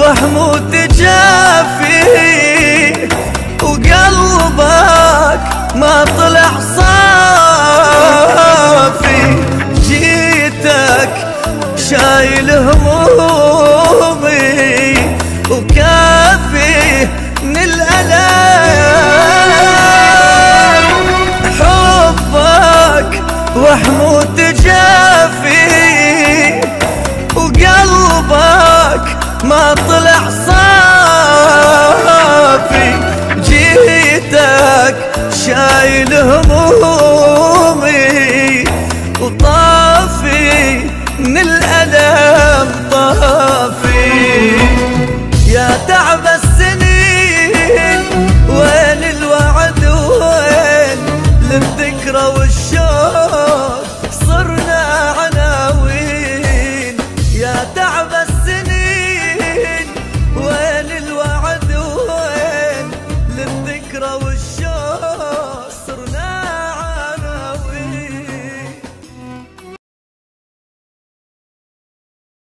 وحمود جافي وقلبك ما طلع صافي. جيتك شايل همومي وكافي من الألم. حبك وحمود جافي وقلبك ما طلع صافي جيتك شايل همومي وطافي من الألم طافي. يا تعب السنين وين الوعد وين للذكرى والشوق؟